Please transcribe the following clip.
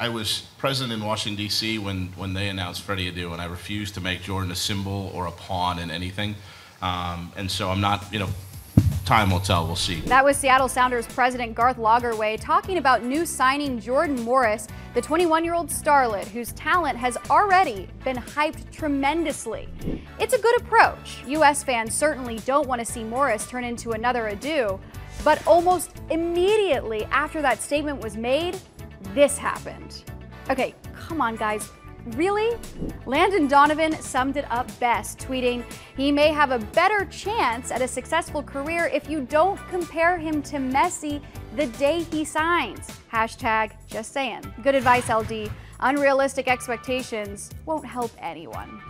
I was present in Washington D.C. when when they announced Freddie Adu, and I refused to make Jordan a symbol or a pawn in anything. Um, and so I'm not, you know, time will tell. We'll see. That was Seattle Sounders president Garth Lagerwey talking about new signing Jordan Morris, the 21 year old starlet whose talent has already been hyped tremendously. It's a good approach. U.S. fans certainly don't want to see Morris turn into another Adu, but almost immediately after that statement was made, this happened. Okay, come on, guys. Really? Landon Donovan summed it up best, tweeting, He may have a better chance at a successful career if you don't compare him to Messi the day he signs. Hashtag just saying. Good advice, LD. Unrealistic expectations won't help anyone.